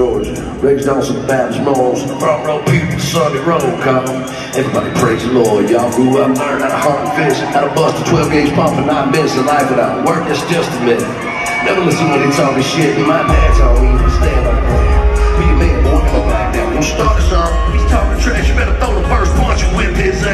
Georgia. Raised on some Baptist morals. Front row people, Sunday roll call. Everybody praise the Lord. Y'all grew up, learned how to hunt and fish, how to bust a 12 gauge pump and not miss a life without work. That's just a myth. Never listen when they talking shit. My dad told me to stand up there. Be a man, boy, never back down. Don't start up. If he's talking trash, you better throw the first punch and whip his ass.